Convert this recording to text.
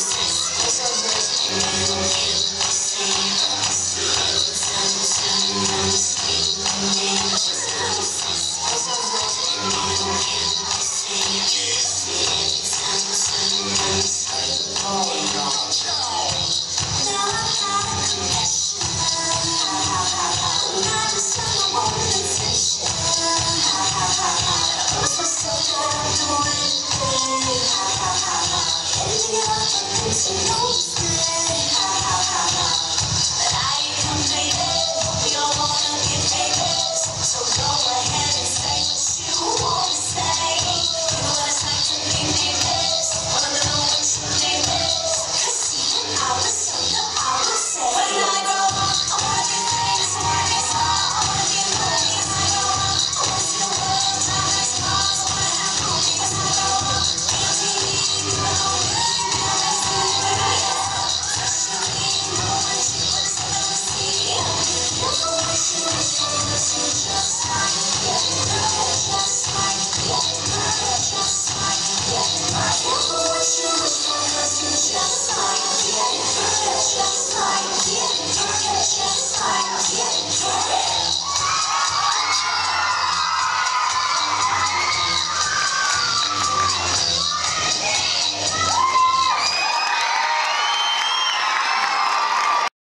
This Yes.